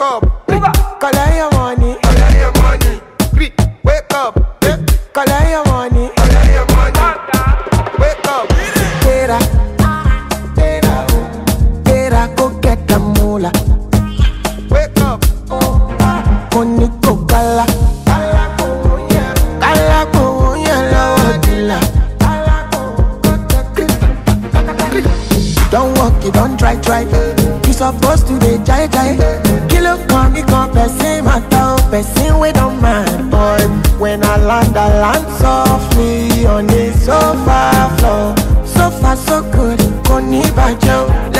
Wake up, collect your money, collect your money. Creep, wake up, collect your money, collect your money. Wake up, Tera, Tera, Tera, go get the moolah. Wake up, Koniko Gala. Don't walk it, don't try, try. You supposed to be jai jai. Person with a mind, boy. When I land, I land softly On the sofa floor So far, so good, kò by bàjẹ́